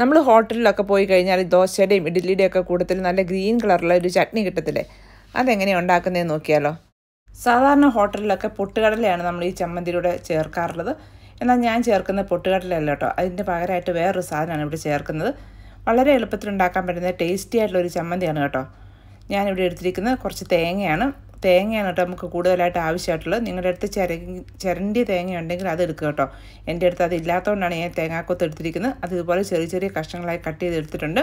നമ്മൾ ഹോട്ടലിലൊക്കെ പോയി കഴിഞ്ഞാൽ ദോശയുടെയും ഇഡ്ഡലിയുടെയും ഒക്കെ കൂട്ടത്തിൽ നല്ല ഗ്രീൻ കളറുള്ള ഒരു ചട്നി കിട്ടത്തില്ലേ? അതെങ്ങനെയാണ് ഉണ്ടാക്കുന്നതെന്ന് നോക്കിയാലോ? സാധാരണ ഹോട്ടലിലൊക്കെ പൊട്ടുകടലയാണ് നമ്മൾ ഈ ചമ്മന്തിയിലൂടെ ചേർക്കാറുള്ളത്. എന്നാൽ ഞാൻ ചേർക്കുന്ന പൊട്ടുകടലയല്ല കേട്ടോ. അതിന്റെ പകരമായിട്ട് വേറൊരു സാധനമാണ് ഇവിടെ ചേർക്കുന്നത്. വളരെ എളുപ്പത്തിൽ ഉണ്ടാക്കാൻ പറ്റുന്ന ടേസ്റ്റി ആയിട്ടുള്ള ഒരു ചമ്മന്തിയാണ് കേട്ടോ. ഞാനിവിടെ എടുത്തിരിക്കുന്നത് കുറച്ച് തേങ്ങയാണ്. തേങ്ങയാണ് കേട്ടോ നമുക്ക് കൂടുതലായിട്ട് ആവശ്യമായിട്ടുള്ളത്. നിങ്ങളുടെ അടുത്ത് ചര ചിരണ്ടി തേങ്ങ ഉണ്ടെങ്കിൽ അത് എടുക്കുക കേട്ടോ. എന്റെ അടുത്ത് അത് ഇല്ലാത്തതുകൊണ്ടാണ് ഞാൻ തേങ്ങാക്കൊത്ത് എടുത്തിരിക്കുന്നത്. അത് ഇതുപോലെ ചെറിയ ചെറിയ കഷ്ണങ്ങളായി കട്ട് ചെയ്ത് എടുത്തിട്ടുണ്ട്.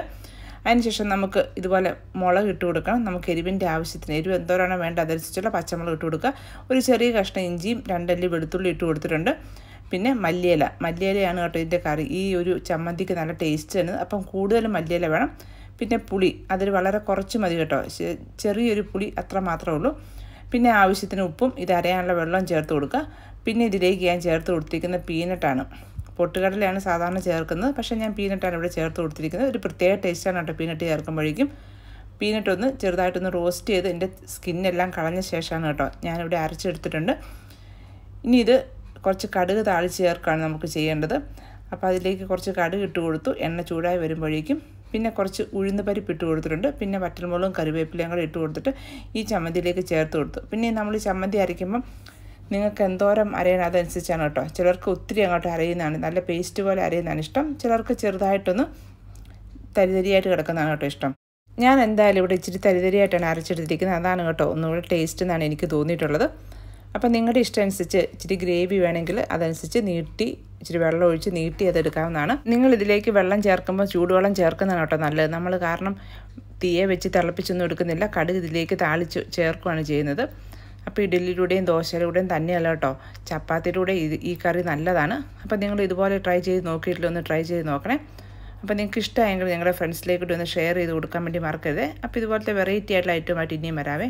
അതിനുശേഷം നമുക്ക് ഇതുപോലെ മുളക് ഇട്ട് കൊടുക്കണം. നമുക്ക് എരിവിന്റെ ആവശ്യത്തിന് എരിവ് എന്തോരാണോ വേണ്ട അതനുസരിച്ചുള്ള പച്ചമുളക് ഇട്ട് കൊടുക്കുക. ഒരു ചെറിയ കഷ്ണം ഇഞ്ചിയും രണ്ടല്ലി വെളുത്തുള്ളി ഇട്ട് കൊടുത്തിട്ടുണ്ട്. പിന്നെ മല്ലിയില. മല്ലിയിലയാണ് കേട്ടോ ഇതിന്റെ കറി. ഈ ഒരു ചമ്മന്തിക്ക് നല്ല ടേസ്റ്റ് ആണ് അപ്പം കൂടുതലും മല്ലിയില വേണം. പിന്നെ പുളി അതിൽ വളരെ കുറച്ച് മതി കേട്ടോ. ചെറിയൊരു പുളി അത്ര മാത്രമേ ഉള്ളൂ. പിന്നെ ആവശ്യത്തിന് ഉപ്പും ഇത് അരയാനുള്ള വെള്ളം ചേർത്ത് കൊടുക്കുക. പിന്നെ ഇതിലേക്ക് ഞാൻ ചേർത്ത് കൊടുത്തിരിക്കുന്ന പീനട്ടാണ്. പൊട്ടുകടലയാണ് സാധാരണ ചേർക്കുന്നത്. പക്ഷേ ഞാൻ പീനട്ടാണ് ഇവിടെ ചേർത്ത് കൊടുത്തിരിക്കുന്നത്. ഒരു പ്രത്യേക ടേസ്റ്റാണ് കേട്ടോ പീനട്ട് ചേർക്കുമ്പോഴേക്കും. പീനട്ട് ഒന്ന് ചെറുതായിട്ടൊന്ന് റോസ്റ്റ് ചെയ്ത് എന്റെ സ്കിന്നെല്ലാം കളഞ്ഞ ശേഷമാണ് കേട്ടോ ഞാനിവിടെ അരച്ചെടുത്തിട്ടുണ്ട്. ഇനി ഇത് കുറച്ച് കടുക് താളിച്ച് ചേർക്കുകയാണ് നമുക്ക് ചെയ്യേണ്ടത്. അപ്പോൾ അതിലേക്ക് കുറച്ച് കടുക് ഇട്ട് കൊടുത്തു. എണ്ണ ചൂടായി വരുമ്പോഴേക്കും പിന്നെ കുറച്ച് ഉഴുന്ന് പരിപ്പ് ഇട്ട് കൊടുത്തിട്ടുണ്ട്. പിന്നെ വറ്റൽമുളകും കറിവേപ്പിലയും കൂടെ ഇട്ട് കൊടുത്തിട്ട് ഈ ചമ്മന്തിയിലേക്ക് ചേർത്ത് കൊടുത്തു. പിന്നെ നമ്മൾ ചമ്മന്തി അരയ്ക്കുമ്പം നിങ്ങൾക്ക് എന്തോരം അരയണം അതനുസരിച്ചാണ് കേട്ടോ. ചിലർക്ക് ഒത്തിരി അങ്ങോട്ട് അരയുന്നതാണ്. നല്ല പേസ്റ്റ് പോലെ അരയുന്നതാണ് ഇഷ്ടം. ചിലർക്ക് ചെറുതായിട്ടൊന്ന് തരിതരിയായിട്ട് കിടക്കുന്നതാണ് കേട്ടോ ഇഷ്ടം. ഞാൻ എന്തായാലും ഇവിടെ ഇച്ചിരി തരിതരിയായിട്ടാണ് അരച്ചെടുത്തിരിക്കുന്നത്. അതാണ് കേട്ടോ ഒന്നുകൂടെ ടേസ്റ്റ് എന്നാണ് എനിക്ക് തോന്നിയിട്ടുള്ളത്. അപ്പോൾ നിങ്ങളുടെ ഇഷ്ടം അനുസരിച്ച് ഇച്ചിരി ഗ്രേവി വേണമെങ്കിൽ അതനുസരിച്ച് നീട്ടി ഇച്ചിരി വെള്ളം ഒഴിച്ച് നീട്ടി അതെടുക്കാവുന്നതാണ് നിങ്ങൾ ഇതിലേക്ക് വെള്ളം ചേർക്കുമ്പോൾ ചൂടുവെള്ളം ചേർക്കുന്നതാണ് കേട്ടോ നല്ലത്. നമ്മൾ കാരണം തീയെ വെച്ച് തിളപ്പിച്ചൊന്നും എടുക്കുന്നില്ല. കടുക് ഇതിലേക്ക് താളിച്ച് ചേർക്കുകയാണ് ചെയ്യുന്നത്. അപ്പോൾ ഇഡ്ഡലിയിലൂടെയും ദോശയിലൂടെയും തന്നെയല്ല കേട്ടോ. ചപ്പാത്തിയിലൂടെ ഈ കറി നല്ലതാണ്. അപ്പോൾ നിങ്ങൾ ഇതുപോലെ ട്രൈ ചെയ്ത് നോക്കിയിട്ടില്ല ഒന്ന് ട്രൈ ചെയ്ത് നോക്കണേ. അപ്പോൾ നിങ്ങൾക്ക് ഇഷ്ടമായെങ്കിൽ നിങ്ങളുടെ ഫ്രണ്ട്സിലേക്ക് ഒന്ന് ഷെയർ ചെയ്ത് കൊടുക്കാൻ വേണ്ടി മറക്കരുത്. അപ്പോൾ ഇതുപോലത്തെ വെറൈറ്റി ആയിട്ടുള്ള ഐറ്റമായിട്ട് ഇനിയും വരാവേ.